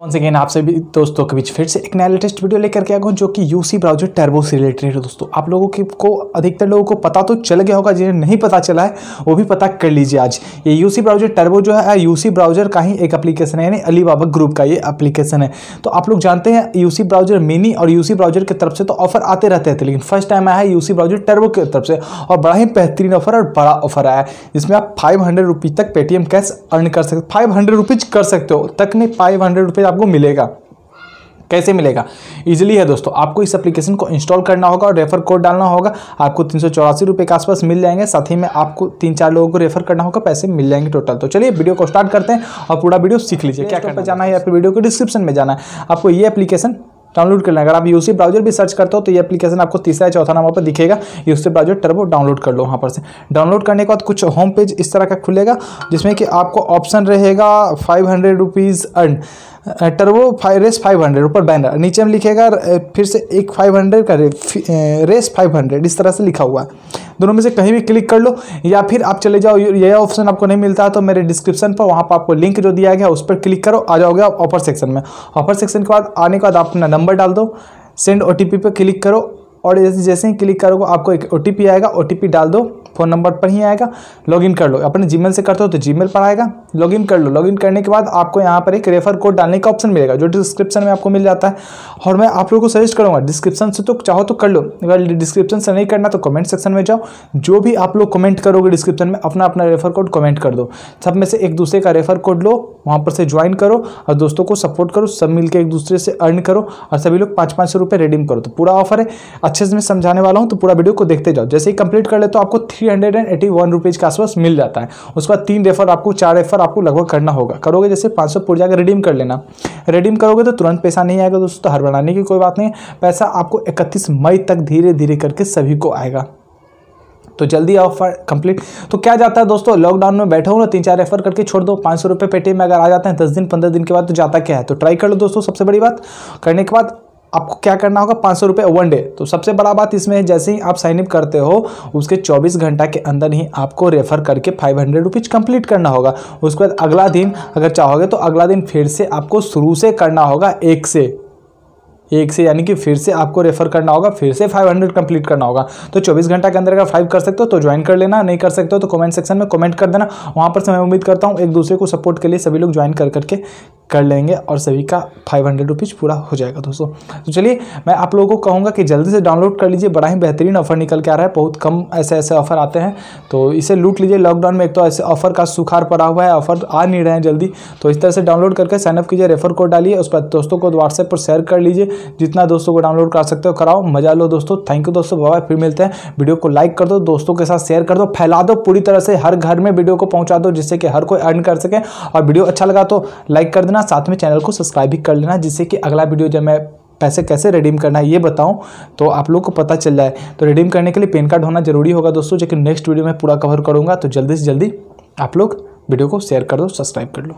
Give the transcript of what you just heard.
Once again आप सभी दोस्तों के बीच फिर से एक नया लेटेस्ट वीडियो लेकर के आ गया जो कि यूसी ब्राउज़र टर्बो से रिलेटेड है दोस्तों। आप लोगों की को अधिकतर लोगों को पता तो चल गया होगा, जिन्हें नहीं पता चला है, वो भी पता कर लीजिए आज। ये यूसी ब्राउज़र टर्बो जो है यूसी ब्राउज़र का ही एक एप्लीकेशन है, यानी अलीबाबा ग्रुप का ये एप्लीकेशन है। तो आप लोग जानते हैं यूसी ब्राउज़र मिनी और यूसी ब्राउज़र की तरफ़ से तो ऑफ़र आते रहते थे, लेकिन फ़र्स्ट टाइम आया है यूसी ब्राउज़र टर्बो की तरफ़ से, और बड़ा ही बेहतरीन ऑफ़र और बड़ा ऑफ़र आया है, जिसमें आप फाइव हंड्रेड रुपीज़ तक पेटीएम कैश अर्न कर सकते फाइव हंड्रेड रुपीज़ कर सकते हो। तक नहीं फाइव हंड्रेड रुपीज़ आपको मिलेगा। कैसे मिलेगा? इजीली है दोस्तों आपको इस एप्लीकेशन को इंस्टॉल करना होगा और रेफर कोड डालना होगा। आपको तीन सौ चौरासी रुपये के आसपास मिल जाएँगे साथ ही में आपको तीन चार लोगों को रेफर करना होगा पैसे मिल जाएँगे टोटल तो चलिए वीडियो को स्टार्ट करते हैं और पूरा वीडियो सीख लीजिए। क्या करना जाना है? या फिर वीडियो को डिस्क्रिप्शन में जाना है। आपको ये एप्लीकेशन डाउनलोड करना है। अगर आप यूसी ब्राउज़र भी सर्च करते हो तो ये एप्लीकेशन आपको तीसरा चौथा नंबर पर दिखेगा। यूसी ब्राउज़र टर्बो डाउनलोड कर लो वहाँ पर से। डाउनलोड करने के बाद कुछ होम पेज इस तरह का खुलेगा, जिसमें कि आपको ऑप्शन रहेगा five hundred rupees earn turbo five race five hundred ऊपर बैनर नीचे में लिखेगा फिर से एक फाइव हंड्रेड का रेस फाइव हंड्रेड इस तरह से लिखा हुआ है। दोनों में से कहीं भी क्लिक कर लो, या फिर आप चले जाओ, ये ऑप्शन आपको नहीं मिलता है तो मेरे डिस्क्रिप्शन पर वहाँ पर आपको लिंक जो दिया गया, उस पर क्लिक करो, आ जाओगे आप ऑफ़र सेक्शन में। ऑफ़र सेक्शन के बाद, आने के बाद आप अपना नंबर डाल दो सेंड ओ पे क्लिक करो और जैसे ही क्लिक करोगे, आपको एक ओटीपी आएगा। ओटीपी डाल दो, फ़ोन नंबर पर ही आएगा। लॉगिन कर लो। अपने जीमेल से करते हो तो जीमेल पर आएगा। लॉगिन कर लो। लॉगिन करने के बाद आपको यहाँ पर एक रेफर कोड डालने का ऑप्शन मिलेगा, जो डिस्क्रिप्शन में आपको मिल जाता है। और मैं आप लोगों को सजेस्ट करूँगा डिस्क्रिप्शन से तो चाहो तो कर लो, अगर डिस्क्रिप्शन से नहीं करना तो कमेंट सेक्शन में जाओ। जो भी आप लोग कमेंट करोगे डिस्क्रिप्शन में, अपना अपना रेफर कोड कमेंट कर दो। सब में से एक दूसरे का रेफर कोड लो, वहाँ पर से ज्वाइन करो और दोस्तों को सपोर्ट करो। सब मिलकर एक दूसरे से अर्न करो और सभी लोग पाँच पाँच सौ रुपये रिडीम करो। तो पूरा ऑफ़र है। अच्छे से मैं समझाने वाला हूँ तो पूरा वीडियो को देखते जाओ। जैसे ही कंप्लीट कर ले तो आपको three hundred and eighty one rupees के आसपास मिल जाता है। उसके बाद तीन रेफर आपको, चार रेफर आपको लगभग करना होगा। करोगे जैसे पाँच सौ पुर जाकर रिडीम कर लेना। रिडीम करोगे तो तुरंत पैसा नहीं आएगा, दोस्तों तो हर बनाने की कोई बात नहीं। पैसा आपको इकतीस मई तक धीरे धीरे करके सभी को आएगा। तो जल्दी ऑफ़र कंप्लीट तो क्या जाता है, दोस्तों लॉकडाउन में बैठे हो ना तीन चार रेफर करके छोड़ दो। पाँच सौ रुपये पेटीएम में अगर आ जाते हैं, दस दिन, पंद्रह दिन के बाद तो जाता क्या है? तो ट्राई कर लो, दोस्तों, सबसे बड़ी बात। करने के बाद आपको क्या करना होगा? पाँच सौ रुपये वन डे तो सबसे बड़ा बात इसमें है जैसे ही आप साइन अप करते हो, उसके चौबीस घंटा के अंदर ही आपको रेफर करके फाइव हंड्रेड रुपीज़ कंप्लीट करना होगा। उसके बाद अगला दिन, अगर चाहोगे तो अगला दिन फिर से आपको शुरू से करना होगा एक से। एक से, यानी कि फिर से आपको रेफर करना होगा, फिर से 500 कंप्लीट करना होगा। तो 24 घंटा के अंदर अगर फाइव कर सकते हो तो ज्वाइन कर लेना। नहीं कर सकते हो तो कमेंट सेक्शन में कमेंट कर देना। वहाँ पर से मैं उम्मीद करता हूँ एक दूसरे को सपोर्ट के लिए सभी लोग ज्वाइन कर करके कर लेंगे और सभी का फाइव हंड्रेड रुपीज़ पूरा हो जाएगा दोस्तों। तो चलिए, मैं आप लोगों को कहूँगा कि जल्दी से डाउनलोड कर लीजिए। बड़ा ही बेहतरीन ऑफ़र निकल के आ रहा है। बहुत कम ऐसे ऐसे ऑफ़र आते हैं। तो इसे लूट लीजिए। लॉकडाउन में एक तो ऐसे ऑफ़र का सुखार पड़ा हुआ है। ऑफ़र आ नहीं रहे हैं जल्दी। तो इस तरह से डाउनलोड करके साइनअप कीजिए रेफर कोड डालिए। उस पर दोस्तों को व्हाट्सएप पर शेयर कर लीजिए। जितना दोस्तों को डाउनलोड कर सकते हो, कराओ। मज़ा लो दोस्तों। थैंक यू दोस्तों। बाबा फिर मिलते हैं। वीडियो को लाइक कर दो। दोस्तों के साथ शेयर कर दो। फैला दो पूरी तरह से। हर घर में वीडियो को पहुँचा दो, जिससे कि हर कोई अर्न कर सके। और वीडियो अच्छा लगा तो लाइक कर देना। साथ में चैनल को सब्सक्राइब भी कर लेना, जिससे कि अगला वीडियो जब मैं पैसे कैसे रिडीम करना है ये बताऊँ तो आप लोग को पता चल जाए। तो रिडीम करने के लिए पेन कार्ड होना ज़रूरी होगा दोस्तों, जो कि नेक्स्ट वीडियो में पूरा कवर करूँगा। तो जल्दी से जल्दी आप लोग वीडियो को शेयर कर दो सब्सक्राइब कर लो।